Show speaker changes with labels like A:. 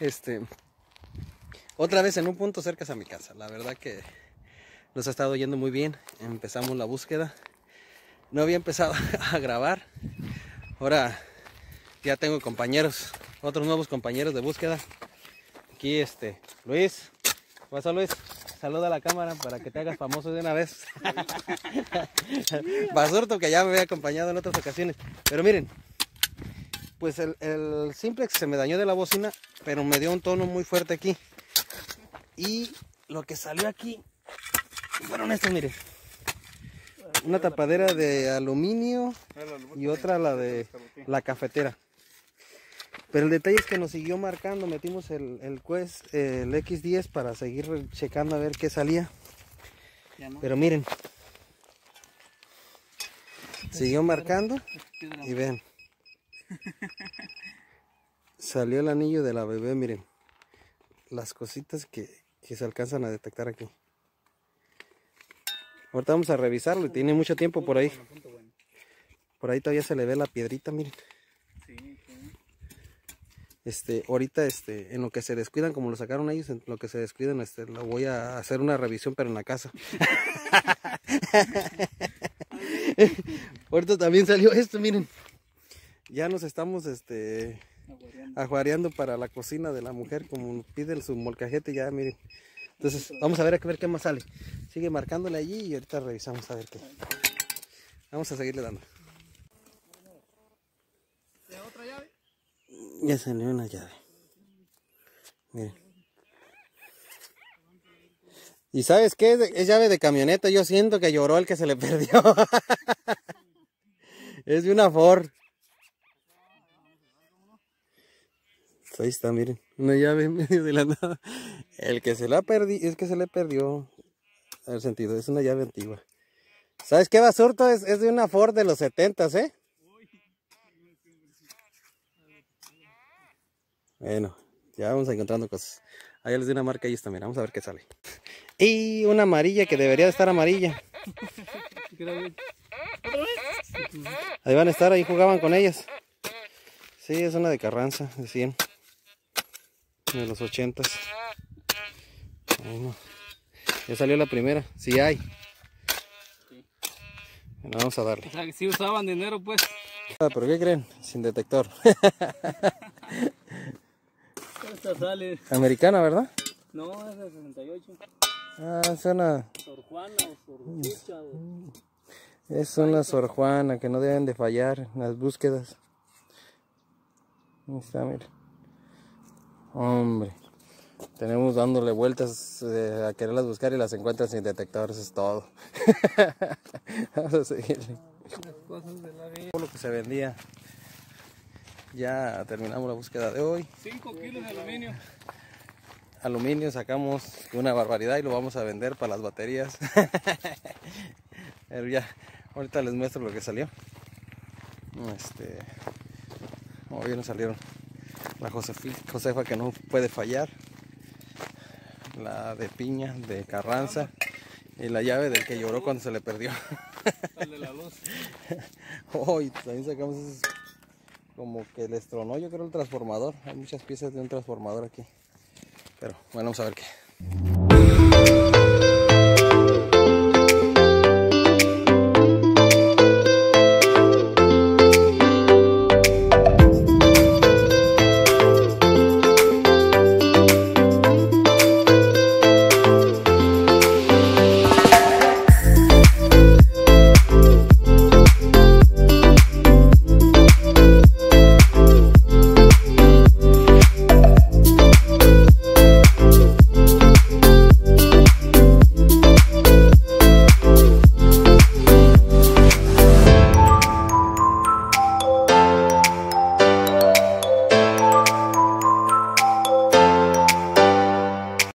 A: Este, otra vez en un punto cerca a mi casa. La verdad que nos ha estado yendo muy bien. Empezamos la búsqueda. No había empezado a grabar. Ahora ya tengo compañeros, otros nuevos compañeros de búsqueda. Aquí este, Luis. ¿Qué pasa Luis? Saluda a la cámara para que te hagas famoso de una vez. Basurto que ya me había acompañado en otras ocasiones. Pero miren, pues el, el simplex se me dañó de la bocina, pero me dio un tono muy fuerte aquí. Y lo que salió aquí fueron estos, miren. Una tapadera de aluminio y otra la de la cafetera. Pero el detalle es que nos siguió marcando, metimos el, el Quest, el X10 para seguir checando a ver qué salía. Pero miren, siguió marcando y ven. Salió el anillo de la bebé, miren. Las cositas que, que se alcanzan a detectar aquí. Ahorita vamos a revisarlo y tiene mucho tiempo por ahí. Por ahí todavía se le ve la piedrita, miren. Este, ahorita este, en lo que se descuidan, como lo sacaron ellos, en lo que se descuidan, este, lo voy a hacer una revisión, pero en la casa. ahorita también salió esto, miren. Ya nos estamos este ajuareando para la cocina de la mujer, como piden su molcajete, ya miren. Entonces, vamos a ver a ver qué más sale. Sigue marcándole allí y ahorita revisamos a ver qué. Vamos a seguirle dando. Ya salió una llave. Miren. ¿Y sabes qué? Es, es llave de camioneta. Yo siento que lloró el que se le perdió. es de una Ford. Ahí está, miren. Una llave en medio de la nada. El que se la perdió, es que se le perdió. El sentido, es una llave antigua. ¿Sabes qué basurto? Es, es de una Ford de los 70, ¿eh? Bueno, ya vamos encontrando cosas. Ahí les di una marca y esta, mira, vamos a ver qué sale. Y una amarilla que debería de estar amarilla. Ahí van a estar, ahí jugaban con ellas. Sí, es una de Carranza, de 100. De los 80. Bueno, ya salió la primera, sí hay. Bueno, vamos a darle.
B: O sea, que sí usaban dinero, pues.
A: Ah, ¿Pero qué creen? Sin detector.
B: Esta sale.
A: Americana, ¿verdad?
B: No, es de 68.
A: Ah, es una,
B: Sor Juana o Sor o...
A: es una Sor Juana que no deben de fallar en las búsquedas. Ahí está, mira. Hombre. Tenemos dándole vueltas eh, a quererlas buscar y las encuentran sin detector, eso es todo. Vamos a seguirle.
B: Las cosas de la vida.
A: Todo lo que se vendía. Ya terminamos la búsqueda de hoy.
B: 5 kilos de aluminio.
A: Aluminio sacamos una barbaridad y lo vamos a vender para las baterías. Pero ya, ahorita les muestro lo que salió. Este, hoy nos salieron la Josefa que no puede fallar, la de piña de Carranza y la llave del que lloró cuando se le perdió.
B: El de la luz.
A: Hoy también sacamos esos- como que les tronó yo creo el transformador. Hay muchas piezas de un transformador aquí. Pero bueno, vamos a ver qué.